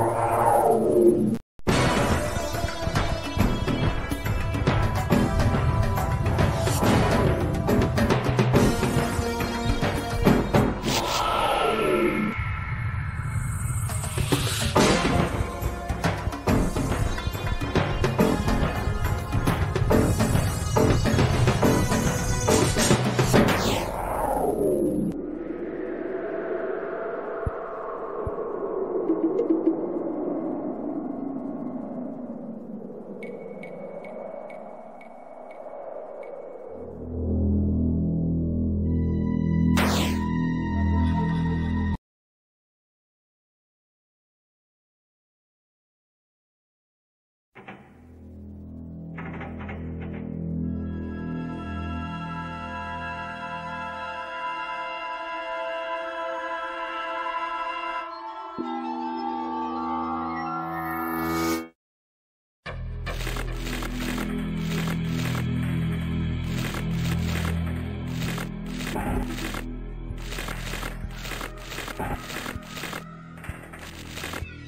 brought out.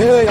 哎呀！